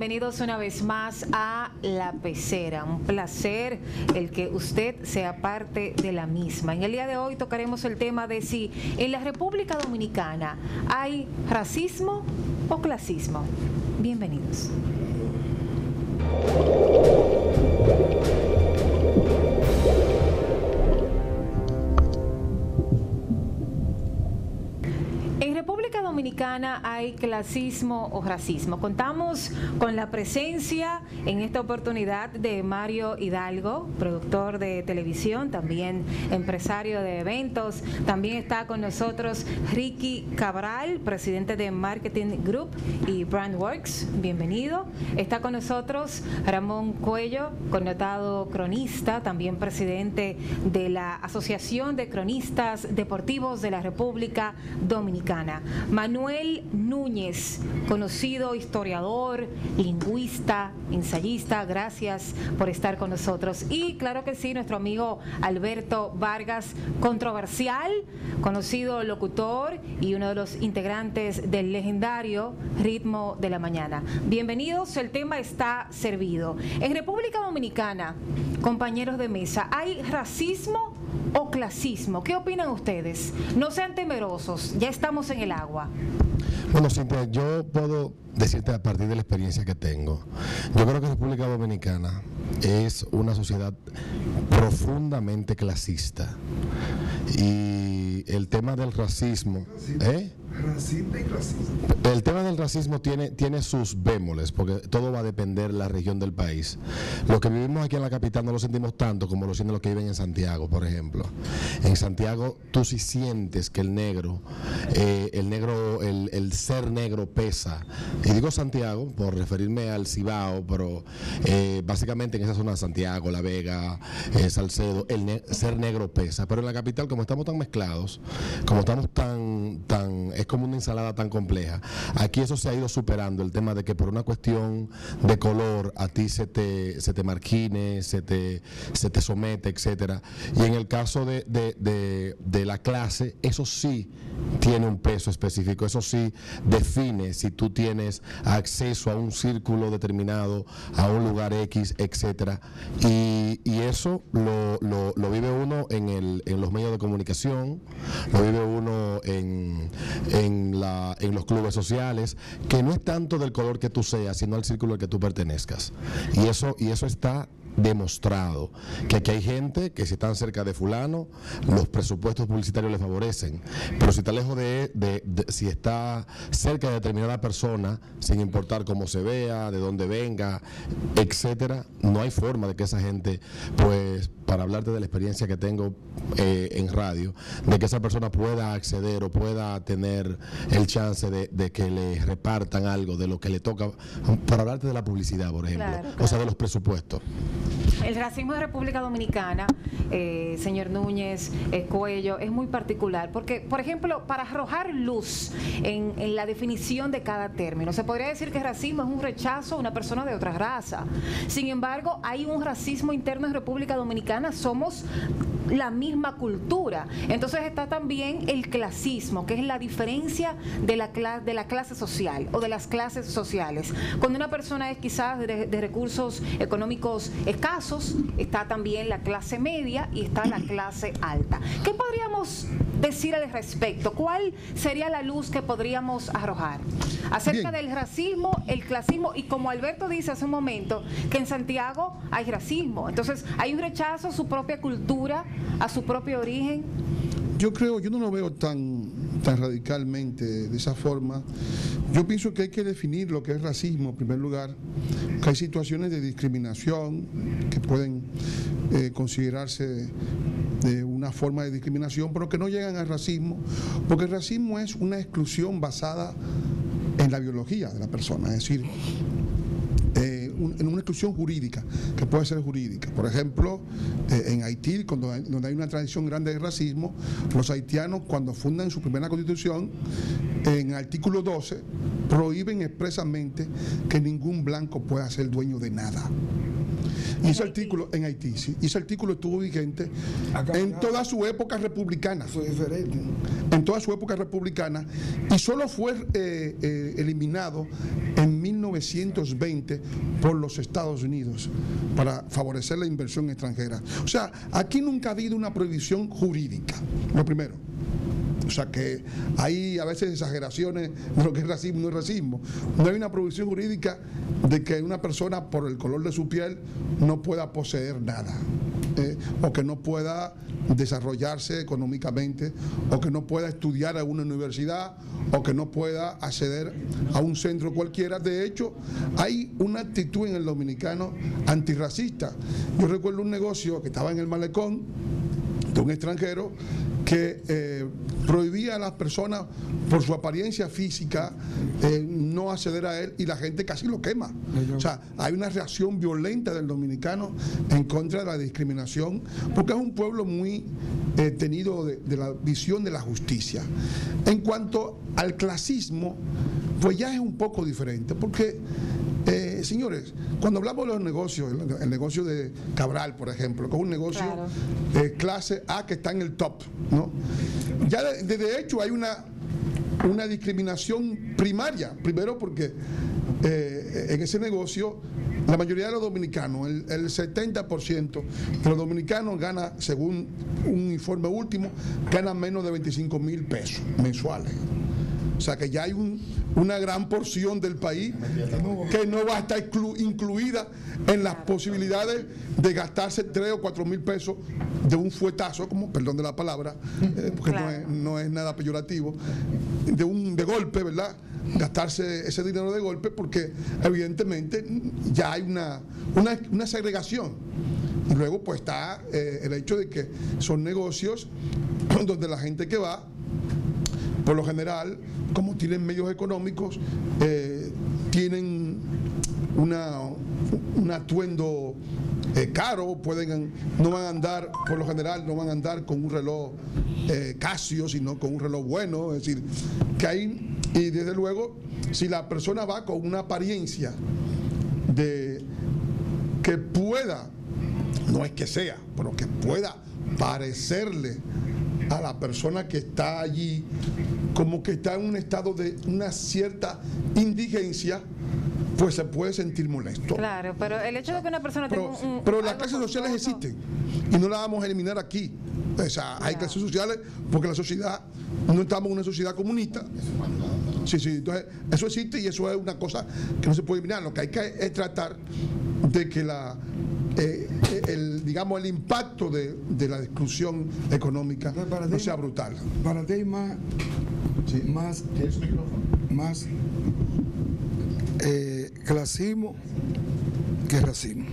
bienvenidos una vez más a La Pecera. Un placer el que usted sea parte de la misma. En el día de hoy tocaremos el tema de si en la República Dominicana hay racismo o clasismo. Bienvenidos. Hay clasismo o racismo. Contamos con la presencia en esta oportunidad de Mario Hidalgo, productor de televisión, también empresario de eventos. También está con nosotros Ricky Cabral, presidente de Marketing Group y Brandworks. Bienvenido. Está con nosotros Ramón Cuello, connotado cronista, también presidente de la Asociación de Cronistas Deportivos de la República Dominicana. Manuel Núñez, conocido historiador, lingüista, ensayista, gracias por estar con nosotros. Y claro que sí, nuestro amigo Alberto Vargas, controversial, conocido locutor y uno de los integrantes del legendario Ritmo de la Mañana. Bienvenidos, el tema está servido. En República Dominicana, compañeros de mesa, ¿hay racismo o clasismo? ¿Qué opinan ustedes? No sean temerosos, ya estamos en el agua. Bueno, Cintia, yo puedo decirte a partir de la experiencia que tengo. Yo creo que República Dominicana es una sociedad profundamente clasista. Y el tema del racismo... ¿eh? El tema del racismo tiene, tiene sus bémoles, porque todo va a depender de la región del país. Los que vivimos aquí en la capital no lo sentimos tanto como lo sienten los que viven en Santiago, por ejemplo. En Santiago tú sí sientes que el negro, eh, el negro, el, ser negro pesa. Y digo Santiago por referirme al Cibao, pero eh, básicamente en esa zona de Santiago, La Vega, eh, Salcedo, el ser negro pesa. Pero en la capital, como estamos tan mezclados, como estamos tan, tan como una ensalada tan compleja. Aquí eso se ha ido superando, el tema de que por una cuestión de color a ti se te, se te marquine, se te, se te somete, etcétera. Y en el caso de, de la clase, eso sí tiene un peso específico, eso sí define si tú tienes acceso a un círculo determinado, a un lugar X, etcétera. Y, y eso lo, lo, lo, vive uno en, el, en los medios de comunicación, lo vive uno en, en, la, en los clubes sociales, que no es tanto del color que tú seas, sino al círculo al que tú pertenezcas. Y eso, y eso está demostrado que aquí hay gente que si están cerca de fulano, los presupuestos publicitarios les favorecen, pero si está lejos de, si está cerca de determinada persona, sin importar cómo se vea, de dónde venga, etcétera, no hay forma de que esa gente, pues, para hablarte de la experiencia que tengo eh, en radio, de que esa persona pueda acceder o pueda tener el chance de, que le repartan algo de lo que le toca, para hablarte de la publicidad, por ejemplo, o sea, de los presupuestos. El racismo de República Dominicana, eh, señor Núñez, eh, Cuello, es muy particular, porque, por ejemplo, para arrojar luz en, en, la definición de cada término, se podría decir que racismo es un rechazo a una persona de otra raza. Sin embargo, hay un racismo interno en República Dominicana, somos la misma cultura. Entonces está también el clasismo, que es la diferencia de la, de la clase social o de las clases sociales. Cuando una persona es quizás de, recursos económicos escasos, está también la clase media y está la clase alta. ¿Qué podríamos decir al respecto? ¿Cuál sería la luz que podríamos arrojar acerca del racismo, el clasismo y como Alberto dice hace un momento, que en Santiago hay racismo, entonces hay un rechazo a su propia cultura, a su propio origen? Yo creo, yo no lo veo tan, tan radicalmente de esa forma. Yo pienso que hay que definir lo que es racismo en primer lugar, que hay situaciones de discriminación que pueden eh, considerarse de una forma de discriminación, pero que no llegan al racismo, porque el racismo es una exclusión basada en la biología de la persona, es decir, en una exclusión jurídica, que puede ser jurídica. Por ejemplo, eh, en Haití, cuando donde hay una tradición grande de racismo, los haitianos cuando fundan su primera constitución, en el artículo 12, prohíben expresamente que ningún blanco pueda ser dueño de nada. Y ese artículo, en Haití, sí, y ese artículo estuvo vigente en toda su época republicana. Fue diferente. En toda su época republicana, y solo fue eh, eh, eliminado en 1920 por los Estados Unidos para favorecer la inversión extranjera. O sea, aquí nunca ha habido una prohibición jurídica, lo primero. O sea que hay a veces exageraciones de lo que es racismo y no es racismo. No hay una prohibición jurídica de que una persona por el color de su piel no pueda poseer nada. O que no pueda desarrollarse económicamente, o que no pueda estudiar en una universidad, o que no pueda acceder a un centro cualquiera. De hecho, hay una actitud en el dominicano antirracista. Yo recuerdo un negocio que estaba en el malecón de un extranjero que eh, prohibía a las personas por su apariencia física eh, no acceder a él y la gente casi lo quema. O sea, hay una reacción violenta del dominicano en contra de la discriminación porque es un pueblo muy eh, tenido de, de la visión de la justicia. En cuanto al clasismo, pues ya es un poco diferente porque eh, señores, cuando hablamos de los negocios, el, el negocio de Cabral, por ejemplo, que es un negocio Claro. eh, clase A que está en el top, ¿no? Ya de, de- de hecho hay una, una discriminación primaria, primero porque eh, en ese negocio la mayoría de los dominicanos, el, el 70% de los dominicanos gana, según un informe último, ganan menos de 25 mil pesos mensuales. O sea que ya hay un- una gran porción del país que no va a estar inclu- incluida en las posibilidades de gastarse 3 o 4 mil pesos de un fuetazo, como, perdón de la palabra, eh, porque no, es, no es nada peyorativo, de un de golpe, ¿verdad? Gastarse ese dinero de golpe porque evidentemente ya hay una, una, una segregación. Luego pues está eh, el hecho de que son negocios donde la gente que va por lo general, como tienen medios económicos, eh, tienen una, un atuendo eh, caro, pueden, no van a andar, por lo general, no van a andar con un reloj eh, Casio, sino con un reloj bueno, es decir, que hay, y desde luego, si la persona va con una apariencia de que pueda, no es que sea, pero que pueda parecerle a la persona que está allí como que está en un estado de una cierta indigencia, pues se puede sentir molesto. Claro, pero el hecho de que una persona Pero, tenga un, pero las clases sociales existen y no las vamos a eliminar aquí. O sea, hay clases sociales porque la sociedad, no estamos en una sociedad comunista. Sí, sí, entonces eso existe y eso es una cosa que no se puede eliminar. Lo que hay que es tratar de que la, eh, eh, el, digamos, el impacto de, de la exclusión económica no sea brutal. Para ti hay más, más, más eh, clasismo que racismo.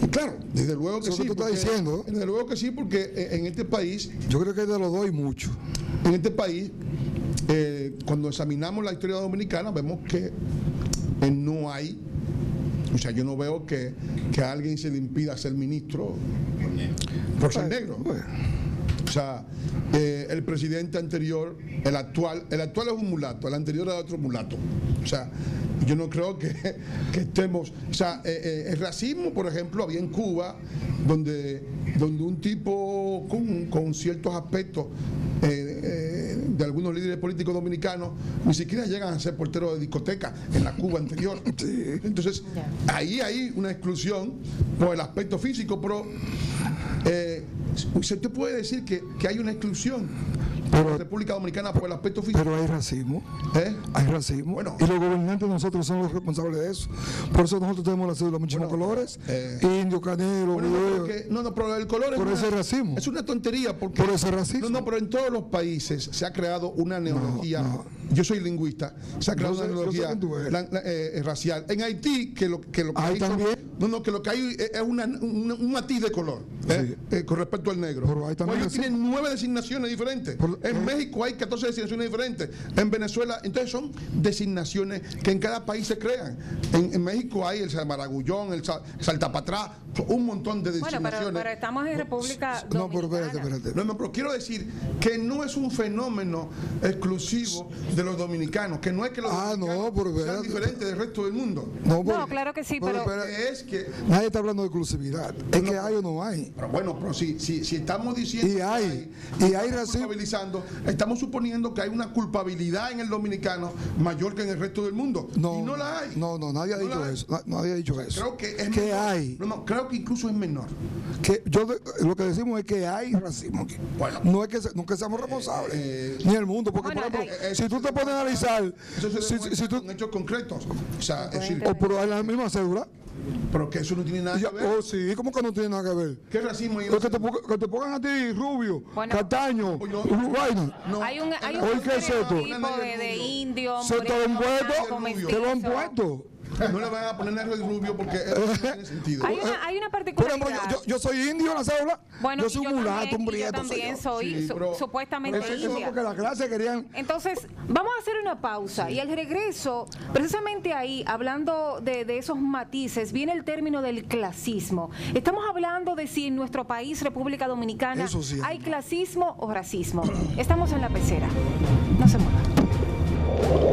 Y claro, desde luego que Eso sí. que tú estás diciendo. Desde luego que sí, porque eh, en este país Yo creo que de los dos hay mucho. En este país, eh, cuando examinamos la historia dominicana, vemos que eh, no hay, o sea, yo no veo que, que a alguien se le impida ser ministro por ser negro. O sea, eh, el presidente anterior, el actual, el actual es un mulato, el anterior era otro mulato. O sea, yo no creo que, que estemos. O sea, eh, eh, el racismo, por ejemplo, había en Cuba, donde, donde un tipo con, con ciertos aspectos eh, eh, de algunos líderes políticos dominicanos ni siquiera llegan a ser porteros de discoteca en la Cuba anterior. Entonces, ahí hay una exclusión por el aspecto físico, pero eh, se te puede decir que, que hay una exclusión Pero- la República Dominicana por el aspecto físico. pero hay racismo. ¿eh? Hay racismo. Bueno. y los gobernantes nosotros somos los responsables de eso. Por eso nosotros tenemos la cédula de muchísimos Bueno, colores. eh, indio, canelo, Bueno, no, no, no, pero el color es Por una, ese racismo. Es una tontería porque Por ese racismo. No, no, pero en todos los países se ha creado una neología. no. Yo soy lingüista. Se ha creado una la- eh, racial. En Haití que lo que lo que Ahí hay también. no, no, que lo que hay es una- un, matiz de color eh, eh, con respecto al negro. Pero ahí también Pues ellos racismo. tienen nueve designaciones diferentes. Por- en eh. México hay 14 designaciones diferentes. En Venezuela, entonces son designaciones que en cada país se crean. En, en México hay el Salmaragullón, el Sa- Saltapatrá, un montón de Bueno, designaciones. pero, pero estamos en República No, pero Dominicana. espérate, espérate. No, no, pero quiero decir que no es un fenómeno exclusivo de los dominicanos, que no es que los Ah, no, dominicanos pero sean diferentes del resto del mundo. No, porque- claro que sí, pero- es que, nadie está hablando de exclusividad. Es que hay o no hay. pero bueno, pero si, si, si estamos diciendo Y que hay, que y hay estamos racismo. culpabilizando, estamos suponiendo que hay una culpabilidad en el dominicano mayor que en el resto del mundo. No, y no la hay. No, no, nadie ha No dicho hay. eso. na- Nadie ha dicho eso. Creo que es que menor. hay. No, no, creo que incluso es menor. Que yo lo que decimos es que hay racismo aquí. Bueno. no es que, se- no que seamos responsables, eh, ni el mundo, porque Bueno, por ejemplo, eh, si tú te pones a analizar, Eso se si, si tú, con hechos concretos. O sea, es decir, o por la misma cédula, pero que eso no tiene nada ya- que ver. oh sí, como que no tiene nada que ver. ¿Qué racismo hay que te, que te pongan a ti rubio, Bueno. castaño, Oye, no. Hay un, hay un ¿qué es esto? estereotipo de, de indio, Se te lo han moreno, puesto, blanco, te lo han puesto. No le van a poner negro y rubio porque eso no tiene sentido. Hay una, hay una Por ejemplo, particularidad. yo, yo, yo soy indio en la cédula, bueno, yo soy un mulato, también, un y yo también yo. soy Sí, su- pero- supuestamente Eso, eso es india. porque la clase querían Entonces, vamos a hacer una pausa y al regreso, precisamente ahí, hablando de, de esos matices, viene el término del clasismo. Estamos hablando de si en nuestro país, República Dominicana, sí. hay clasismo o racismo. Estamos en la pecera. No se muevan.